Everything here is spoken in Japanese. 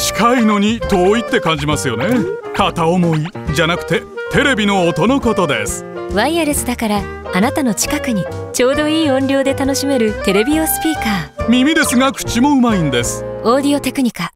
近いのに遠いって感じますよね。片思いじゃなくてテレビの音のことです。ワイヤレスだからあなたの近くにちょうどいい音量で楽しめるテレビ用スピーカー。耳ですが口もうまいんです。オーディオテクニカ。